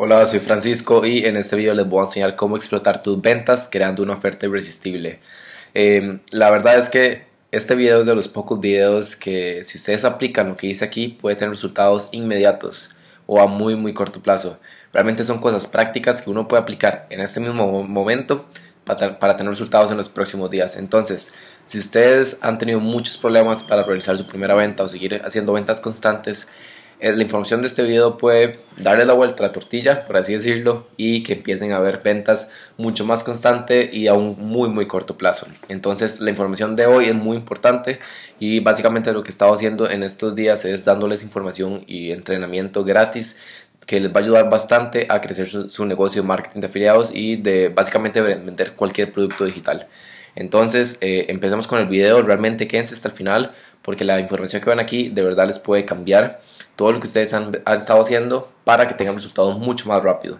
Hola, soy Francisco y en este video les voy a enseñar cómo explotar tus ventas creando una oferta irresistible. Eh, la verdad es que este video es de los pocos videos que si ustedes aplican lo que dice aquí puede tener resultados inmediatos o a muy muy corto plazo. Realmente son cosas prácticas que uno puede aplicar en este mismo momento para, para tener resultados en los próximos días. Entonces, si ustedes han tenido muchos problemas para realizar su primera venta o seguir haciendo ventas constantes, la información de este video puede darle la vuelta a la tortilla, por así decirlo, y que empiecen a ver ventas mucho más constante y a un muy muy corto plazo. Entonces la información de hoy es muy importante y básicamente lo que he estado haciendo en estos días es dándoles información y entrenamiento gratis que les va a ayudar bastante a crecer su, negocio de marketing de afiliados y de básicamente vender cualquier producto digital. Entonces, eh, empecemos con el video. Realmente quédense hasta el final porque la información que ven aquí de verdad les puede cambiar todo lo que ustedes han, estado haciendo para que tengan resultados mucho más rápido.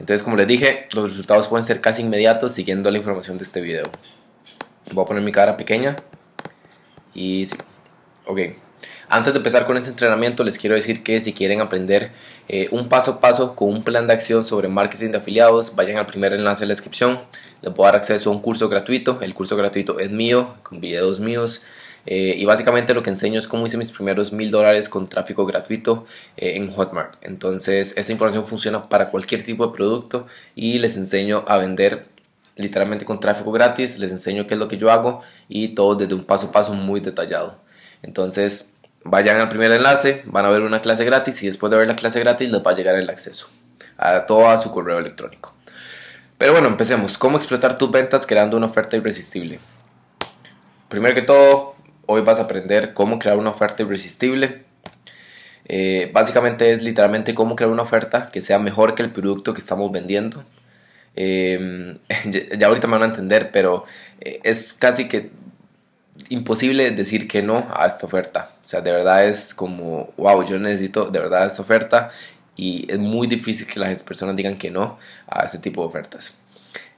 Entonces, como les dije, los resultados pueden ser casi inmediatos siguiendo la información de este video. Voy a poner mi cara pequeña. Y sí. Ok. Antes de empezar con este entrenamiento, les quiero decir que si quieren aprender eh, un paso a paso con un plan de acción sobre marketing de afiliados, vayan al primer enlace en la descripción. Les puedo dar acceso a un curso gratuito. El curso gratuito es mío, con videos míos eh, y básicamente lo que enseño es cómo hice mis primeros mil dólares con tráfico gratuito eh, en Hotmart. Entonces, esta información funciona para cualquier tipo de producto y les enseño a vender literalmente con tráfico gratis. Les enseño qué es lo que yo hago y todo desde un paso a paso muy detallado. Entonces, vayan al primer enlace, van a ver una clase gratis y después de ver la clase gratis les va a llegar el acceso a todo a su correo electrónico. Pero bueno, empecemos. ¿Cómo explotar tus ventas creando una oferta irresistible? Primero que todo, Hoy vas a aprender cómo crear una oferta irresistible. Eh, básicamente es literalmente cómo crear una oferta que sea mejor que el producto que estamos vendiendo. Em, ya, ahorita me van a entender, pero eh, es casi que imposible decir que no a esta oferta. O sea, de verdad es como, wow, yo necesito de verdad esta oferta y es muy difícil que las personas digan que no a este tipo de ofertas.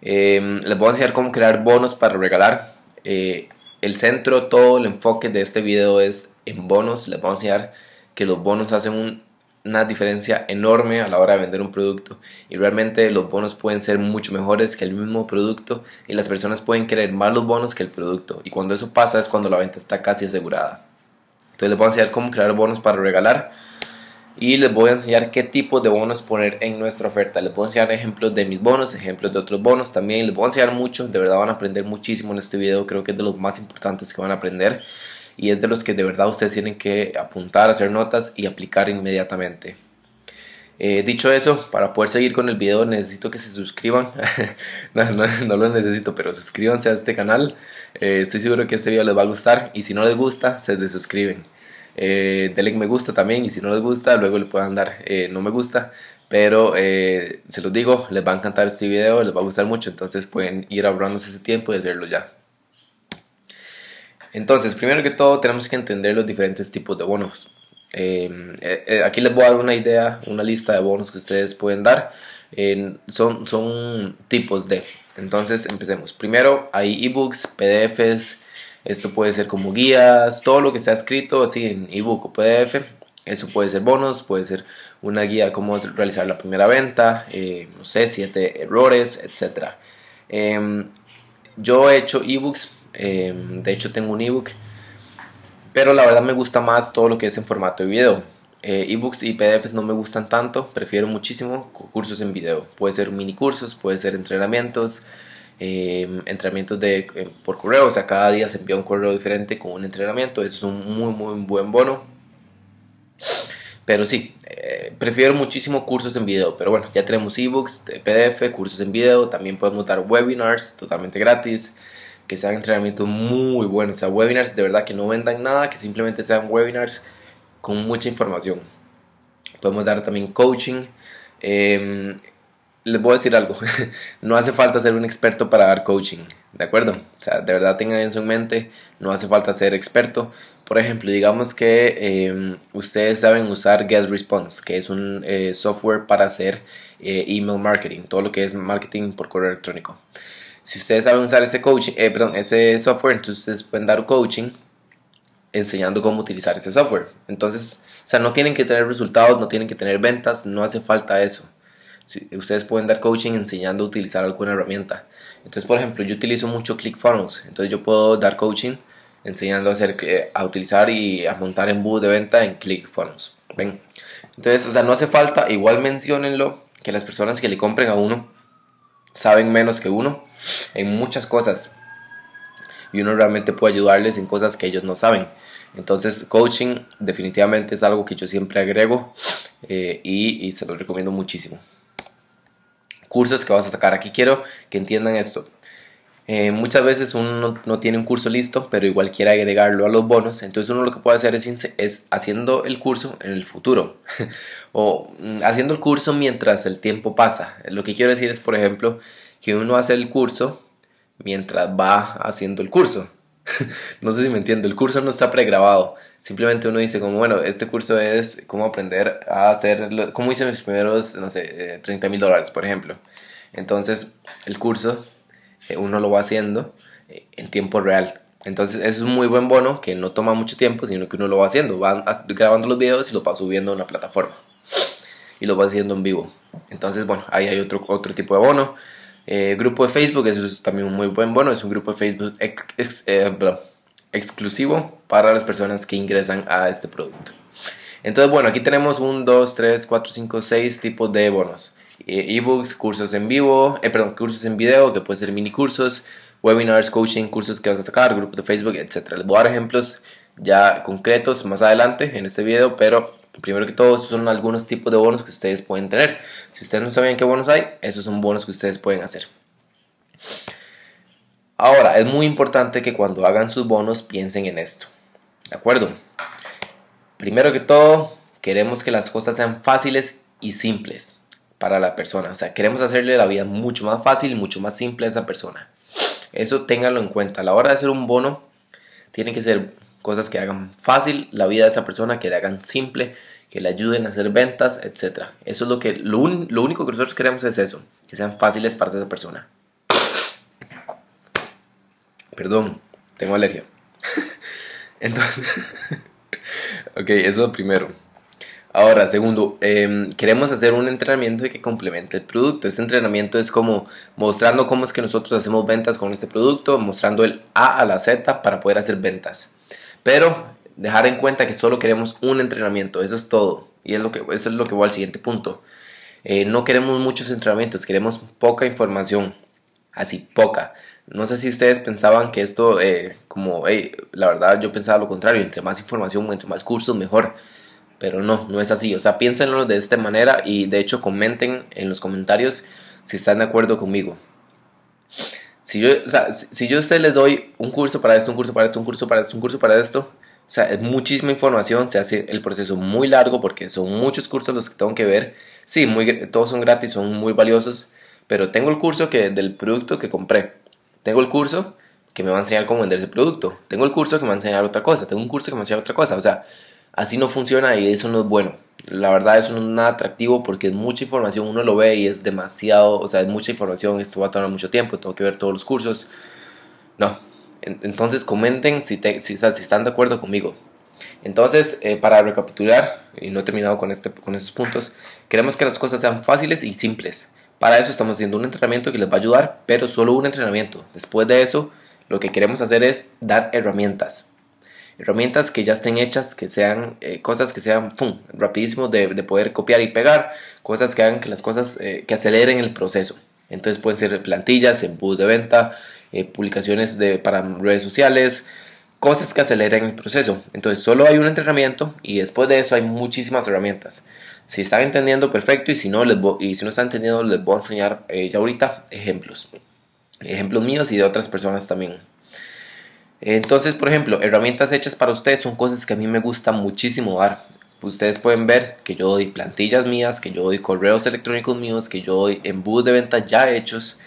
Em, les voy a enseñar cómo crear bonos para regalar. Eh, el centro, todo el enfoque de este video es en bonos. Les vamos a enseñar que los bonos hacen una diferencia enorme a la hora de vender un producto y realmente los bonos pueden ser mucho mejores que el mismo producto y las personas pueden querer más los bonos que el producto y cuando eso pasa es cuando la venta está casi asegurada. Entonces les voy a enseñar cómo crear bonos para regalar y les voy a enseñar qué tipo de bonos poner en nuestra oferta. Les voy a enseñar ejemplos de mis bonos, ejemplos de otros bonos también. Les voy a enseñar mucho, de verdad van a aprender muchísimo en este video. Creo que es de los más importantes que van a aprender y es de los que de verdad ustedes tienen que apuntar, hacer notas y aplicar inmediatamente. Eh, dicho eso, para poder seguir con el video necesito que se suscriban. no, no, lo necesito, pero suscríbanse a este canal. Eh, estoy seguro que este video les va a gustar y si no les gusta, se desuscriben. Eh, denle me gusta también y si no les gusta luego le puedan dar eh, no me gusta. Pero eh, se los digo les va a encantar este video les va a gustar mucho entonces pueden ir ahorrándose ese tiempo y hacerlo ya. Entonces primero que todo tenemos que entender los diferentes tipos de bonos. Em, eh, aquí les voy a dar una idea una lista de bonos que ustedes pueden dar. Son, son tipos de. Entonces empecemos. Primero hay ebooks pdfs esto puede ser como guías, todo lo que ha escrito así en ebook o PDF. Eso puede ser bonos, puede ser una guía cómo realizar la primera venta, eh, no sé, siete errores, etc. Em, yo he hecho ebooks, em, de hecho tengo un ebook, pero la verdad me gusta más todo lo que es en formato de video. Eh, ebooks y PDFs no me gustan tanto, prefiero muchísimo cursos en video. Puede ser mini cursos, puede ser entrenamientos, eh, entrenamientos de, eh, por correo, o sea, cada día se envía un correo diferente con un entrenamiento, eso es un muy, muy buen bono. Pero sí, eh, prefiero muchísimo cursos en video, pero bueno, ya tenemos ebooks, PDF, cursos en video, también podemos dar webinars totalmente gratis, que sean entrenamientos muy buenos, o sea, webinars de verdad que no vendan nada, que simplemente sean webinars con mucha información. Podemos dar también coaching. Eh, les voy a decir algo, no hace falta ser un experto para dar coaching, ¿de acuerdo? O sea, de verdad tengan eso en mente, no hace falta ser experto. Por ejemplo, digamos que em, ustedes saben usar GetResponse, que es un eh, software para hacer eh, email marketing, todo lo que es marketing por correo electrónico. Si ustedes saben usar ese, coaching, eh, perdón, ese software, entonces ustedes pueden dar coaching enseñando cómo utilizar ese software. Entonces, o sea, no tienen que tener resultados, no tienen que tener ventas, no hace falta eso. Ustedes pueden dar coaching enseñando a utilizar alguna herramienta. Entonces, por ejemplo, yo utilizo mucho ClickFunnels, entonces yo puedo dar coaching enseñando a, hacer, a utilizar y a montar embudos de venta en ClickFunnels. ¿Ven? Entonces, o sea, no hace falta, igual mencionenlo, que las personas que le compren a uno saben menos que uno en muchas cosas y uno realmente puede ayudarles en cosas que ellos no saben. Entonces, coaching definitivamente es algo que yo siempre agrego eh, y, y, se lo recomiendo muchísimo. Cursos que vas a sacar. Aquí quiero que entiendan esto. Eh, muchas veces uno no, tiene un curso listo, pero igual quiere agregarlo a los bonos. Entonces uno lo que puede hacer es, haciendo el curso en el futuro. o mm, haciendo el curso mientras el tiempo pasa. Lo que quiero decir es, por ejemplo, que uno hace el curso mientras va haciendo el curso. no sé si me entiendo, el curso no está pregrabado. Simplemente uno dice como, bueno, este curso es cómo aprender a hacer, cómo hice mis primeros, no sé, 30 eh, mil dólares, por ejemplo. Entonces, el curso eh, uno lo va haciendo eh, en tiempo real. Entonces, es un muy buen bono que no toma mucho tiempo, sino que uno lo va haciendo. Va grabando los videos y lo va subiendo a una plataforma. Y lo va haciendo en vivo. Entonces, bueno, ahí hay otro, otro tipo de bono. Grupo de Facebook, eso es también un muy buen bono, es un grupo de Facebook exclusivo para las personas que ingresan a este producto. Entonces, bueno, aquí tenemos un, 2, 3, 4, 5, 6 tipos de bonos. Eh, ebooks, cursos en vivo, perdón, cursos en video, que puede ser mini cursos, webinars, coaching, cursos que vas a sacar, grupos de Facebook, etc. Les voy a dar ejemplos ya concretos más adelante en este video, pero Primero que todo, son algunos tipos de bonos que ustedes pueden tener. Si ustedes no saben qué bonos hay, esos son bonos que ustedes pueden hacer. Ahora, es muy importante que cuando hagan sus bonos piensen en esto. ¿De acuerdo? Primero que todo, queremos que las cosas sean fáciles y simples para la persona. O sea, queremos hacerle la vida mucho más fácil mucho más simple a esa persona. Eso ténganlo en cuenta. A la hora de hacer un bono, tiene que ser cosas que hagan fácil la vida de esa persona, que le hagan simple, que le ayuden a hacer ventas, etc. Eso es lo que, lo, único que nosotros queremos es eso, que sean fáciles para esa persona. Perdón, tengo alergia. Entonces, ok, eso primero. Ahora, segundo, em, queremos hacer un entrenamiento que complemente el producto. Este entrenamiento es como mostrando cómo es que nosotros hacemos ventas con este producto, mostrando el A a la Z para poder hacer ventas. Pero dejar en cuenta que solo queremos un entrenamiento, eso es todo. Y es lo que, eso es lo que voy al siguiente punto. Eh, no queremos muchos entrenamientos, queremos poca información, así poca. No sé si ustedes pensaban que esto, eh, como, la verdad yo pensaba lo contrario, entre más información, entre más cursos, mejor. Pero no, no es así. O sea, piénsenlo de esta manera y de hecho comenten en los comentarios si están de acuerdo conmigo. Si yo, si yo a ustedes les doy un curso para esto, un curso para esto, un curso para esto, un curso para esto, o sea, es muchísima información, se hace el proceso muy largo porque son muchos cursos los que tengo que ver. Sí, muy, todos son gratis, son muy valiosos, pero tengo el curso que, del producto que compré. Tengo el curso que me va a enseñar cómo vender ese producto. Tengo el curso que me va a enseñar otra cosa. Tengo un curso que me va a enseñar otra cosa. O sea, así no funciona y eso no es bueno. La verdad eso no es nada atractivo porque es mucha información, uno lo ve y es demasiado, o sea, es mucha información, esto va a tomar mucho tiempo, tengo que ver todos los cursos. No, entonces comenten si, están de acuerdo conmigo. Entonces, eh, para recapitular, y no he terminado este, con estos puntos, queremos que las cosas sean fáciles y simples. Para eso estamos haciendo un entrenamiento que les va a ayudar, pero solo un entrenamiento. Después de eso, lo que queremos hacer es dar herramientas herramientas que ya estén hechas, que sean eh, cosas que sean pum, rapidísimo de, poder copiar y pegar, cosas que hagan que las cosas eh, que aceleren el proceso. Entonces pueden ser plantillas, embudos de venta, eh, publicaciones de, para redes sociales, cosas que aceleren el proceso. Entonces solo hay un entrenamiento y después de eso hay muchísimas herramientas. Si están entendiendo, perfecto, y si no, les y si no están entendiendo, les voy a enseñar ya ahorita ejemplos. Ejemplos míos y de otras personas también. Entonces, por ejemplo, herramientas hechas para ustedes son cosas que a mí me gusta muchísimo dar. Ustedes pueden ver que yo doy plantillas mías, que yo doy correos electrónicos míos, que yo doy embudos de venta ya hechos.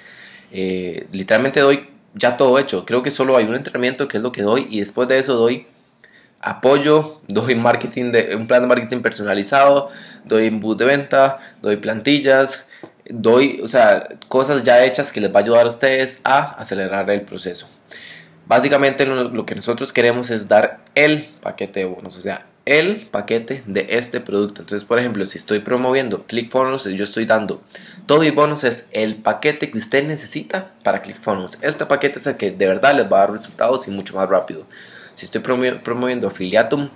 Eh, literalmente doy ya todo hecho. Creo que solo hay un entrenamiento que es lo que doy y después de eso doy apoyo, doy marketing de un plan de marketing personalizado, doy embudos de venta, doy plantillas, doy, o sea, cosas ya hechas que les va a ayudar a ustedes a acelerar el proceso. Básicamente lo, que nosotros queremos es dar el paquete de bonos, o sea, el paquete de este producto. Entonces, por ejemplo, si estoy promoviendo ClickFunnels, yo estoy dando todo mi bonus es el paquete que usted necesita para ClickFunnels. Este paquete es el que de verdad les va a dar resultados y mucho más rápido. Si estoy promoviendo Affiliatum,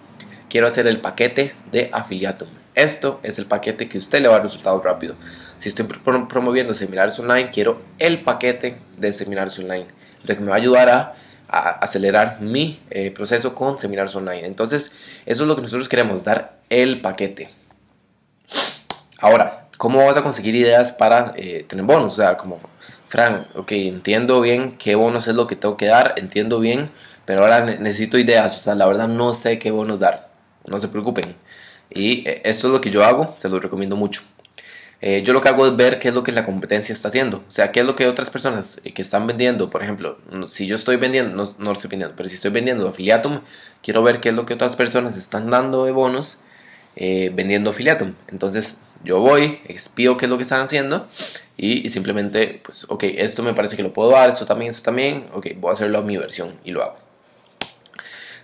quiero hacer el paquete de Affiliatum. Esto es el paquete que usted le va a dar resultados rápido. Si estoy promoviendo seminarios online, quiero el paquete de seminarios online, lo que me va a ayudar a a acelerar mi eh, proceso con seminarios online. Entonces, eso es lo que nosotros queremos, dar el paquete. Ahora, ¿cómo vas a conseguir ideas para eh, tener bonos? O sea, como, Fran, ok, entiendo bien qué bonos es lo que tengo que dar, entiendo bien, pero ahora necesito ideas. O sea, la verdad no sé qué bonos dar. No se preocupen. Y eh, esto es lo que yo hago, se lo recomiendo mucho. Eh, yo lo que hago es ver qué es lo que la competencia está haciendo. O sea, qué es lo que otras personas eh, que están vendiendo, por ejemplo, si yo estoy vendiendo, no, no estoy vendiendo, pero si estoy vendiendo afiliatum, quiero ver qué es lo que otras personas están dando de bonos eh, vendiendo afiliatum. Entonces yo voy, expío qué es lo que están haciendo y, simplemente, pues, ok, esto me parece que lo puedo dar, esto también, esto también, ok, voy a hacerlo a mi versión y lo hago.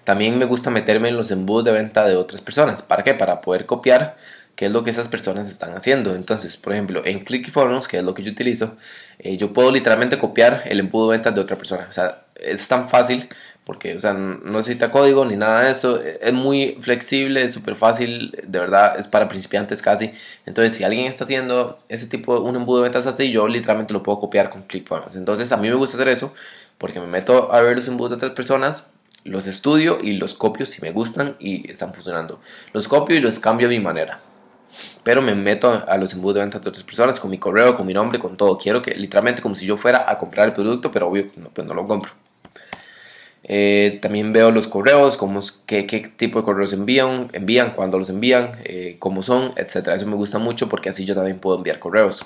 También me gusta meterme en los embudos de venta de otras personas. ¿Para qué? Para poder copiar qué es lo que esas personas están haciendo. Entonces, por ejemplo, en ClickFunnels, que es lo que yo utilizo, eh, yo puedo literalmente copiar el embudo de ventas de otra persona. O sea, es tan fácil porque, o sea, no necesita código ni nada de eso. Es muy flexible, es súper fácil, de verdad, es para principiantes casi. Entonces, si alguien está haciendo ese tipo, un embudo de ventas así, yo literalmente lo puedo copiar con ClickFunnels. Entonces, a mí me gusta hacer eso porque me meto a ver los embudos de otras personas, los estudio y los copio si me gustan y están funcionando. Los copio y los cambio a mi manera pero me meto a los embudos de venta de otras personas con mi correo, con mi nombre, con todo. Quiero que literalmente como si yo fuera a comprar el producto, pero obvio, no, pues no lo compro. Eh, también veo los correos, cómo, qué, tipo de correos envían, envían, cuándo los envían, eh, cómo son, etc. Eso me gusta mucho porque así yo también puedo enviar correos.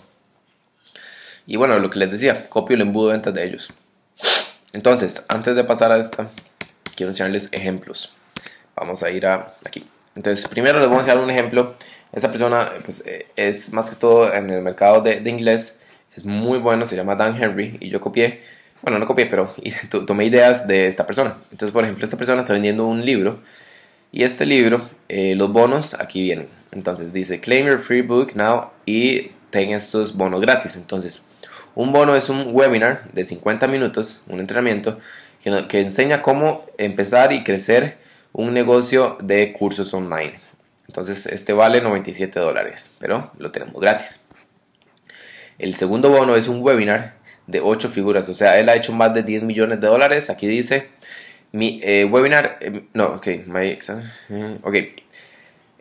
Y bueno, lo que les decía, copio el embudo de ventas de ellos. Entonces, antes de pasar a esta, quiero enseñarles ejemplos. Vamos a ir a aquí. Entonces, primero les voy a enseñar un ejemplo esa persona pues, eh, es más que todo en el mercado de, inglés, es muy bueno, se llama Dan Henry y yo copié, bueno, no copié, pero tomé ideas de esta persona. Entonces, por ejemplo, esta persona está vendiendo un libro y este libro, eh, los bonos aquí vienen. Entonces dice, claim your free book now y ten estos bonos gratis. Entonces, un bono es un webinar de 50 minutos, un entrenamiento que, enseña cómo empezar y crecer un negocio de cursos online. Entonces este vale 97 dólares, pero lo tenemos gratis. El segundo bono es un webinar de 8 figuras, o sea, él ha hecho más de 10 millones de dólares. Aquí dice, mi eh, webinar, eh, no, ok, my, eh, ok.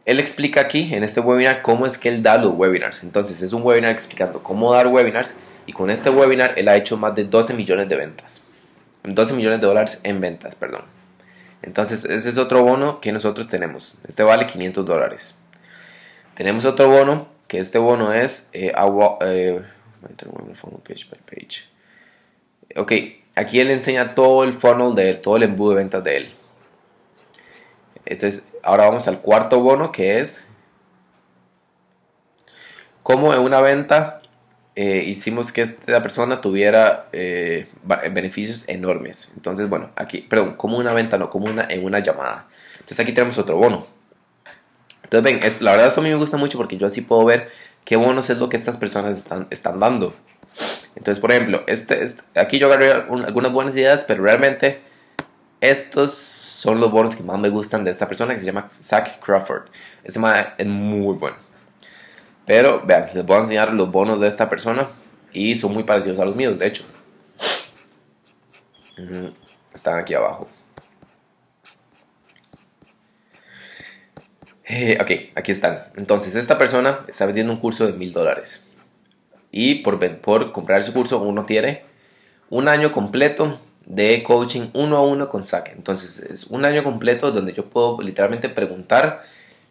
Él explica aquí en este webinar cómo es que él da los webinars. Entonces es un webinar explicando cómo dar webinars y con este webinar él ha hecho más de 12 millones de ventas. 12 millones de dólares en ventas, perdón. Entonces, ese es otro bono que nosotros tenemos. Este vale 500 dólares. Tenemos otro bono, que este bono es eh, eh Ok, aquí él enseña todo el funnel de él, todo el embudo de ventas de él. Entonces, ahora vamos al cuarto bono, que es cómo en una venta eh, hicimos que esta persona tuviera eh, beneficios enormes. Entonces, bueno, aquí, perdón, como una venta, no como una en una llamada. Entonces aquí tenemos otro bono. Entonces, ven, es, la verdad esto a mí me gusta mucho porque yo así puedo ver qué bonos es lo que estas personas están, están dando. Entonces, por ejemplo, este, este aquí yo agarré algunas buenas ideas, pero realmente estos son los bonos que más me gustan de esta persona que se llama Zach Crawford. Este es muy bueno. Pero vean, les voy a enseñar los bonos de esta persona y son muy parecidos a los míos, de hecho. Están aquí abajo. Eh, ok, aquí están. Entonces, esta persona está vendiendo un curso de mil dólares. Y por, por comprar su curso, uno tiene un año completo de coaching uno a uno con Saque. Entonces, es un año completo donde yo puedo literalmente preguntar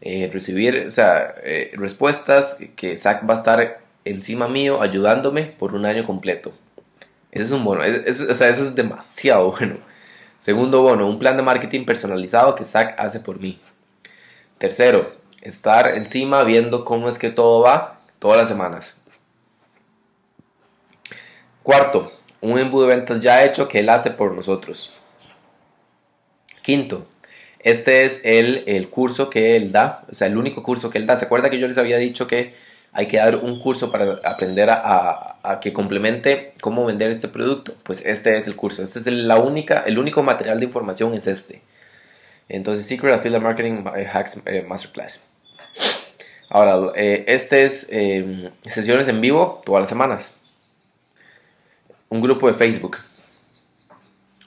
eh, recibir o sea, eh, respuestas que Zach va a estar encima mío ayudándome por un año completo. Ese es un bono, o sea, eso es demasiado bueno. Segundo bono, un plan de marketing personalizado que Zach hace por mí. Tercero, estar encima viendo cómo es que todo va todas las semanas. Cuarto, un embudo de ventas ya hecho que él hace por nosotros. Quinto, este es el, el, curso que él da, o sea, el único curso que él da. ¿Se acuerda que yo les había dicho que hay que dar un curso para aprender a, a, que complemente cómo vender este producto? Pues este es el curso, este es la única, el único material de información es este. Entonces, Secret Affiliate Marketing Hacks eh, Masterclass. Ahora, eh, este es eh, sesiones en vivo todas las semanas. Un grupo de Facebook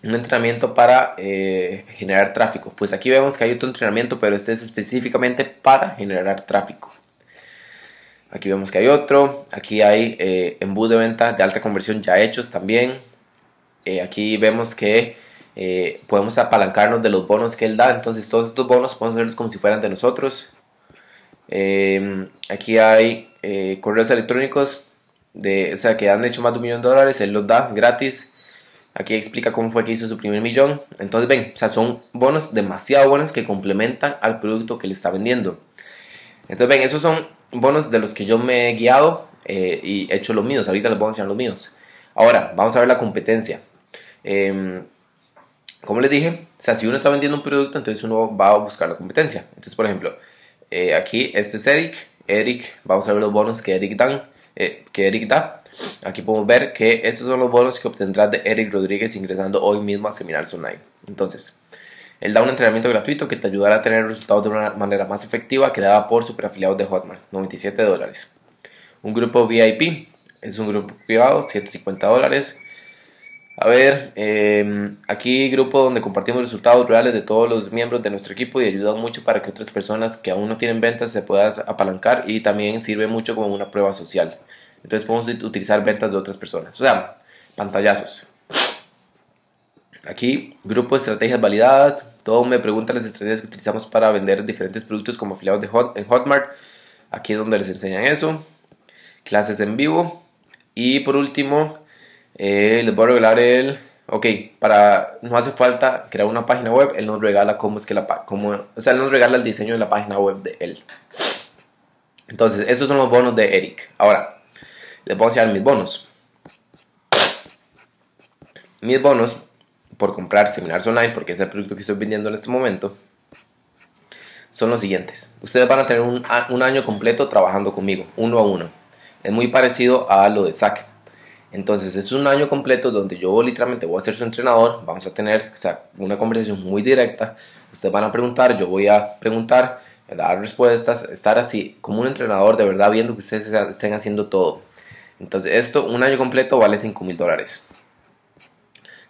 un entrenamiento para eh, generar tráfico. Pues aquí vemos que hay otro entrenamiento, pero este es específicamente para generar tráfico. Aquí vemos que hay otro. Aquí hay eh, embudo de venta de alta conversión ya hechos también. Eh, aquí vemos que eh, podemos apalancarnos de los bonos que él da. Entonces todos estos bonos podemos verlos como si fueran de nosotros. aquí hay correos electrónicos de, o sea, que han hecho más de un millón de dólares. Él los da gratis Aquí explica cómo fue que hizo su primer millón. Entonces ven, o sea, son bonos demasiado buenos que complementan al producto que le está vendiendo. Entonces ven, esos son bonos de los que yo me he guiado eh, y he hecho los míos. Ahorita les voy a enseñar los míos. Ahora, vamos a ver la competencia. Eh, como les dije, o sea, si uno está vendiendo un producto, entonces uno va a buscar la competencia. Entonces, por ejemplo, eh, aquí este es Eric. Eric, vamos a ver los bonos que Eric, dan, eh, que Eric da. Aquí podemos ver que estos son los bonos que obtendrás de Eric Rodríguez ingresando hoy mismo a Seminars Online. Entonces, él da un entrenamiento gratuito que te ayudará a tener resultados de una manera más efectiva que daba por superafiliados de Hotmart, 97 dólares. Un grupo VIP, es un grupo privado, 150 dólares. A ver, em, aquí grupo donde compartimos resultados reales de todos los miembros de nuestro equipo y ayuda mucho para que otras personas que aún no tienen ventas se puedan apalancar y también sirve mucho como una prueba social. Entonces podemos utilizar ventas de otras personas. O sea, pantallazos. Aquí, grupo de estrategias validadas. Todo me pregunta las estrategias que utilizamos para vender diferentes productos como afiliados de Hot, en Hotmart. Aquí es donde les enseñan eso. Clases en vivo. Y por último, eh, les voy a regalar el... Ok, para no hace falta crear una página web, él nos regala cómo es que la cómo, o sea, él nos regala el diseño de la página web de él. Entonces, esos son los bonos de Eric. Ahora, les voy a enseñar mis bonos. Mis bonos por comprar seminarios online, porque es el producto que estoy vendiendo en este momento, son los siguientes. Ustedes van a tener un, año completo trabajando conmigo, uno a uno. Es muy parecido a lo de SAC. Entonces es un año completo donde yo literalmente voy a ser su entrenador, vamos a tener una conversación muy directa, ustedes van a preguntar, yo voy a preguntar, dar respuestas, estar así como un entrenador de verdad viendo que ustedes estén haciendo todo. Entonces esto, un año completo vale 5 mil dólares.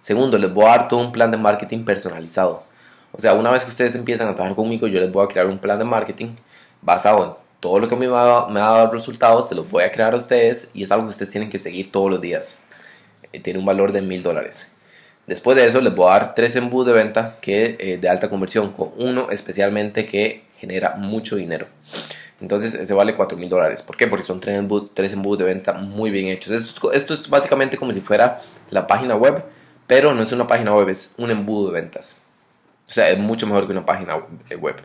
Segundo, les voy a dar todo un plan de marketing personalizado. O sea, una vez que ustedes empiezan a trabajar conmigo, yo les voy a crear un plan de marketing basado en todo lo que me ha, me ha dado resultados, se los voy a crear a ustedes y es algo que ustedes tienen que seguir todos los días. Eh, tiene un valor de mil dólares. Después de eso les voy a dar tres embudos de venta que, eh, de alta conversión, con uno especialmente que genera mucho dinero. Entonces ese vale 4 mil dólares. ¿Por qué? Porque son tres embudos, tres de venta muy bien hechos. Esto, es básicamente como si fuera la página web, pero no es una página web, es un embudo de ventas. O sea, es mucho mejor que una página web.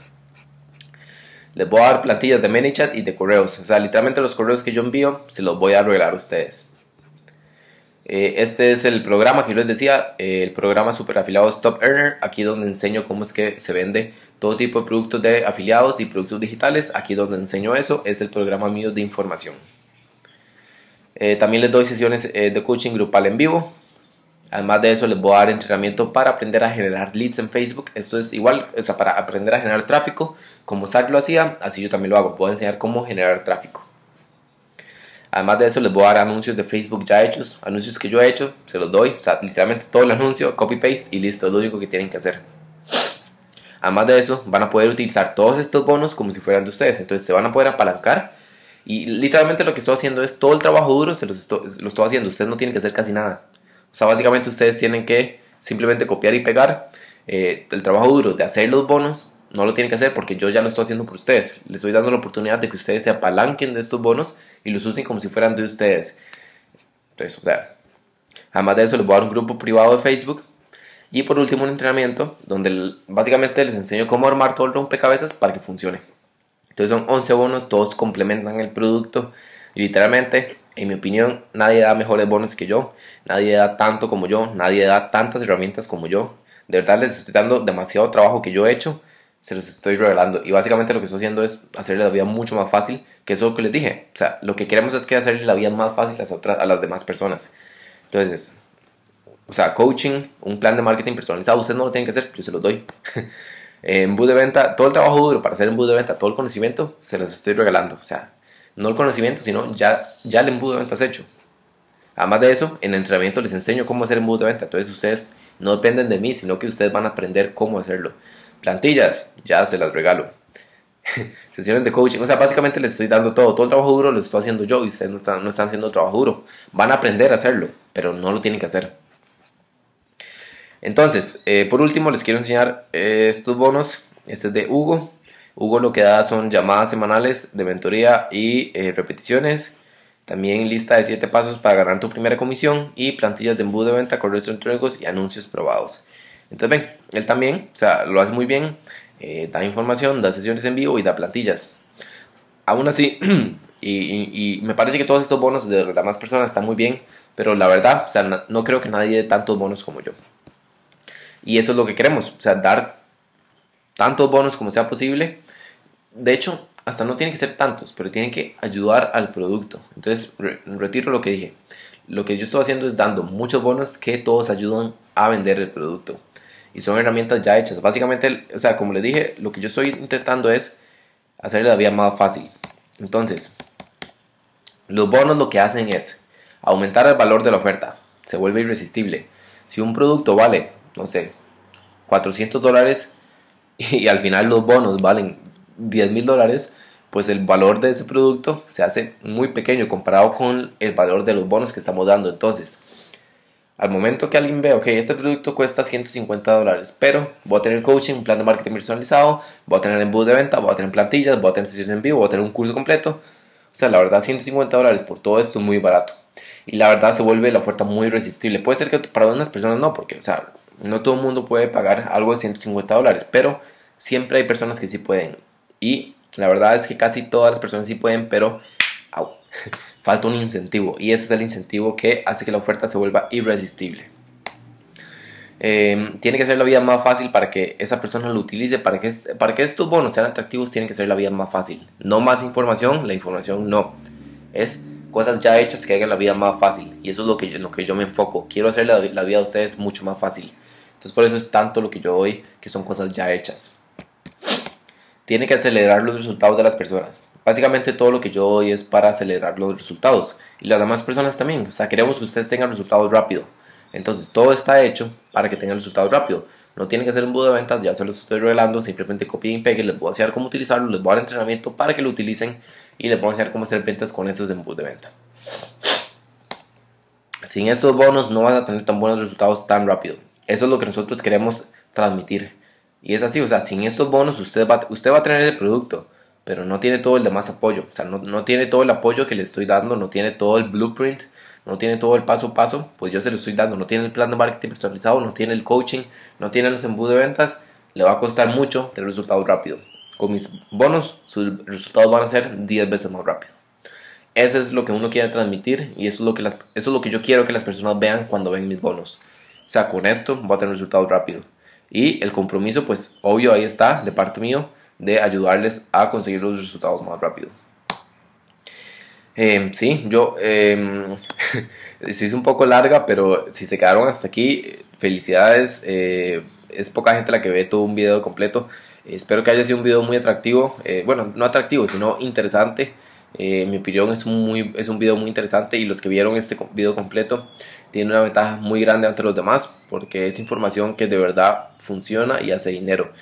Les voy a dar plantillas de ManyChat y de correos. O sea, literalmente los correos que yo envío se los voy a arreglar a ustedes. Eh, este es el programa que yo les decía, eh, el programa Super Afiliados Top Earner, aquí donde enseño cómo es que se vende todo tipo de productos de afiliados y productos digitales, aquí donde enseño eso, es el programa mío de información. Eh, también les doy sesiones de coaching grupal en vivo, además de eso les voy a dar entrenamiento para aprender a generar leads en Facebook, esto es igual, o sea, para aprender a generar tráfico, como Zach lo hacía, así yo también lo hago, puedo enseñar cómo generar tráfico. Además de eso, les voy a dar anuncios de Facebook ya hechos, anuncios que yo he hecho, se los doy, o sea, literalmente todo el anuncio, copy paste y listo, es lo único que tienen que hacer. Además de eso, van a poder utilizar todos estos bonos como si fueran de ustedes, entonces se van a poder apalancar y literalmente lo que estoy haciendo es todo el trabajo duro, se los estoy, lo estoy haciendo, ustedes no tienen que hacer casi nada. O sea, básicamente ustedes tienen que simplemente copiar y pegar eh, el trabajo duro de hacer los bonos no lo tienen que hacer porque yo ya lo estoy haciendo por ustedes. Les estoy dando la oportunidad de que ustedes se apalanquen de estos bonos y los usen como si fueran de ustedes. Entonces, o sea, además de eso les voy a dar un grupo privado de Facebook. Y por último un entrenamiento donde básicamente les enseño cómo armar todo el rompecabezas para que funcione. Entonces son 11 bonos, todos complementan el producto. Y literalmente, en mi opinión, nadie da mejores bonos que yo. Nadie da tanto como yo. Nadie da tantas herramientas como yo. De verdad les estoy dando demasiado trabajo que yo he hecho se los estoy regalando. Y básicamente lo que estoy haciendo es hacerle la vida mucho más fácil, que eso que les dije. O sea, lo que queremos es que hacerle la vida más fácil a, otras, a las demás personas. Entonces, o sea, coaching, un plan de marketing personalizado, ustedes no lo tienen que hacer, yo se los doy. en bus de venta, todo el trabajo duro para hacer embudo de venta, todo el conocimiento, se los estoy regalando. O sea, no el conocimiento, sino ya, ya el embudo de venta es hecho. Además de eso, en el entrenamiento les enseño cómo hacer embudo de venta. Entonces ustedes no dependen de mí, sino que ustedes van a aprender cómo hacerlo. Plantillas, ya se las regalo. Sesiones de coaching, o sea, básicamente les estoy dando todo. Todo el trabajo duro lo estoy haciendo yo y ustedes no están, no están haciendo trabajo duro. Van a aprender a hacerlo, pero no lo tienen que hacer. Entonces, eh, por último, les quiero enseñar eh, estos bonos. Este es de Hugo. Hugo lo que da son llamadas semanales de mentoría y eh, repeticiones. También lista de 7 pasos para ganar tu primera comisión y plantillas de embudo de venta, correos electrónicos y anuncios probados. Entonces, ven, él también, o sea, lo hace muy bien, da información, da sesiones en vivo y da plantillas. Aún así, y, me parece que todos estos bonos de las demás personas están muy bien, pero la verdad, o sea, no creo que nadie dé tantos bonos como yo. Y eso es lo que queremos, o sea, dar tantos bonos como sea posible. De hecho, hasta no tienen que ser tantos, pero tienen que ayudar al producto. Entonces, retiro lo que dije. Lo que yo estoy haciendo es dando muchos bonos que todos ayudan a vender el producto. Y son herramientas ya hechas. Básicamente, o sea, como les dije, lo que yo estoy intentando es hacerle la vida más fácil. Entonces, los bonos lo que hacen es aumentar el valor de la oferta. Se vuelve irresistible. Si un producto vale no sé, 400 dólares y al final los bonos valen 10 mil dólares, pues el valor de ese producto se hace muy pequeño comparado con el valor de los bonos que estamos dando. Entonces, al momento que alguien ve, ok, este producto cuesta 150 dólares, pero voy a tener coaching, un plan de marketing personalizado, voy a tener embudo de venta, voy a tener plantillas, voy a tener sesiones en vivo, voy a tener un curso completo. O sea, la verdad, 150 dólares por todo esto es muy barato. Y la verdad se vuelve la oferta muy irresistible. Puede ser que para unas personas no, porque, o sea, no todo el mundo puede pagar algo de 150 dólares, pero siempre hay personas que sí pueden. Y la verdad es que casi todas las personas sí pueden, pero falta un incentivo. Y ese es el incentivo que hace que la oferta se vuelva irresistible. Em, tiene que ser la vida más fácil para que esa persona lo utilice, para que, para que estos bonos sean atractivos, tiene que ser la vida más fácil. No más información, la información no. Es cosas ya hechas que hagan la vida más fácil. Y eso es lo que lo que yo me enfoco. Quiero hacer la, la vida de ustedes mucho más fácil. Entonces por eso es tanto lo que yo doy, que son cosas ya hechas. Tiene que acelerar los resultados de las personas. Básicamente todo lo que yo doy es para acelerar los resultados. Y las demás personas también. O sea, queremos que ustedes tengan resultados rápido. Entonces todo está hecho para que tengan resultados rápido. No tienen que hacer un embudo de ventas, ya se los estoy revelando. Simplemente copien y peguen. Les voy a enseñar cómo utilizarlo, les voy a dar entrenamiento para que lo utilicen y les voy a enseñar cómo hacer ventas con estos embudos de venta. Sin estos bonos no vas a tener tan buenos resultados tan rápido. Eso es lo que nosotros queremos transmitir. Y es así, o sea, sin estos bonos usted va, usted va a tener el producto, pero no tiene todo el demás apoyo. O sea, no, no tiene todo el apoyo que le estoy dando, no tiene todo el blueprint, no tiene todo el paso a paso, pues yo se lo estoy dando. No tiene el plan de marketing personalizado, no tiene el coaching, no tiene los embudos de ventas. Le va a costar mucho tener resultados rápidos. Con mis bonos, sus resultados van a ser 10 veces más rápido. Eso es lo que uno quiere transmitir y eso es lo que, las, eso es lo que yo quiero que las personas vean cuando ven mis bonos. O sea, con esto voy a tener resultados rápido. Y el compromiso, pues obvio, ahí está, de parte mío, de ayudarles a conseguir los resultados más rápido. Eh, sí, yo eh, un poco larga, pero si se quedaron hasta aquí, felicidades. Eh, es poca gente la que ve todo un video completo. espero que haya sido un video muy atractivo. Eh, bueno, no atractivo, sino interesante. en mi opinión es, muy, es un video muy interesante y los que vieron este video completo tiene una ventaja muy grande ante los demás porque es información que de verdad funciona y hace dinero.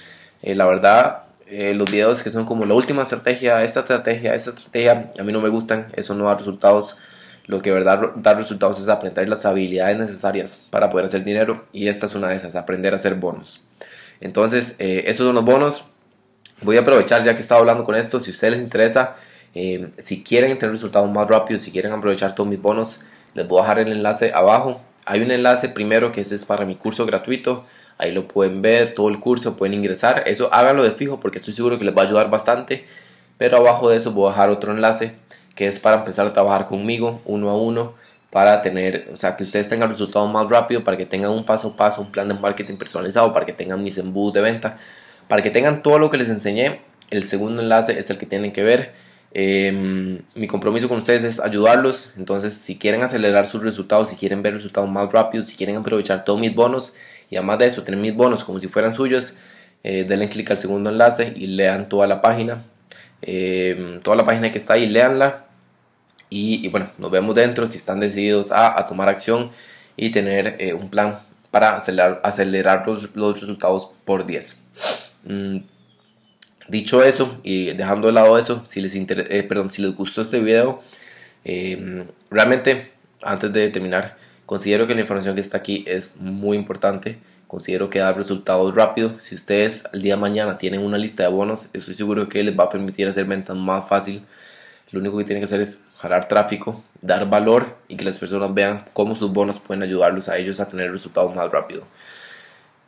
Eh, la verdad, eh, los videos que son como la última estrategia, esta estrategia, esta estrategia, a mí no me gustan, eso no da resultados. Lo que verdad da resultados es aprender las habilidades necesarias para poder hacer dinero y esta es una de esas, aprender a hacer bonos. Entonces, eh, esos son los bonos. Voy a aprovechar ya que estaba hablando con esto, si a ustedes les interesa, si quieren tener resultados más rápidos, si quieren aprovechar todos mis bonos, les voy a dejar el enlace abajo. Hay un enlace primero que es para mi curso gratuito. Ahí lo pueden ver, todo el curso, pueden ingresar. Eso háganlo de fijo porque estoy seguro que les va a ayudar bastante. Pero abajo de eso voy a dejar otro enlace que es para empezar a trabajar conmigo uno a uno para tener, o sea, que ustedes tengan resultados más rápido, para que tengan un paso a paso, un plan de marketing personalizado, para que tengan mis embudos de venta, Para que tengan todo lo que les enseñé, el segundo enlace es el que tienen que ver. Em, mi compromiso con ustedes es ayudarlos. Entonces, si quieren acelerar sus resultados, si quieren ver resultados más rápidos, si quieren aprovechar todos mis bonos y además de eso, tener mis bonos como si fueran suyos, eh, denle clic al segundo enlace y lean toda la página. Em, toda la página que está ahí, leanla. Y, bueno, nos vemos dentro si están decididos a, tomar acción y tener eh, un plan para acelerar, acelerar los resultados por 10. Dicho eso y dejando de lado eso, si les, eh, perdón, si les gustó este video, eh, realmente antes de terminar, considero que la información que está aquí es muy importante. Considero que da resultados rápido. Si ustedes el día de mañana tienen una lista de bonos, estoy seguro que les va a permitir hacer ventas más fácil. Lo único que tienen que hacer es jalar tráfico, dar valor y que las personas vean cómo sus bonos pueden ayudarlos a ellos a tener resultados más rápido.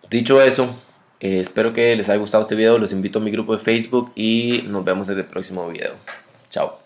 Dicho eso, eh, espero que les haya gustado este video, los invito a mi grupo de Facebook y nos vemos en el próximo video. Chao.